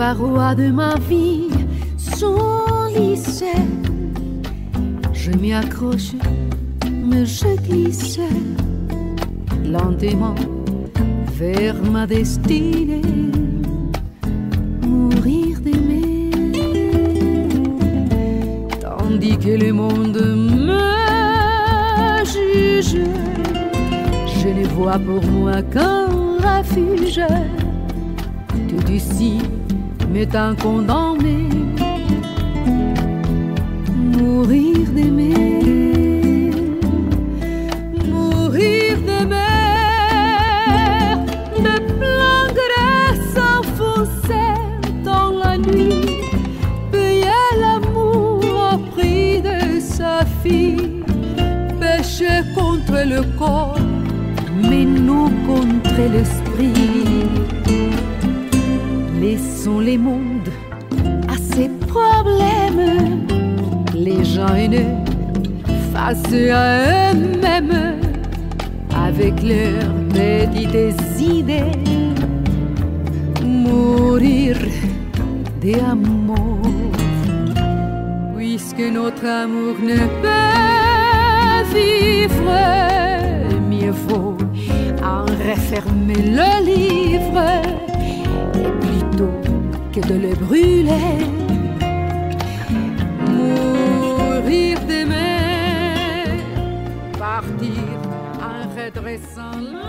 parois de ma vie sont lissées. Je m'y accroche, mais je glisse lentement vers ma destinée. Mourir d'aimer, tandis que le monde me juge. Je ne vois pour moi qu'un refuge. Tout ici m'étant condamné. Mourir d'aimer, mourir d'aimer, de plein gré s'enfoncer dans la nuit, payer l'amour au prix de sa fille, pécher contre le corps, mais nous contre l'esprit. Les mondes à ses problèmes, les gens haineux face à eux-mêmes, avec leurs petites idées, mourir d'amour, puisque notre amour ne peut vivre, mieux vaut en refermer le que de le brûler, mourir d'aimer, partir en redressant le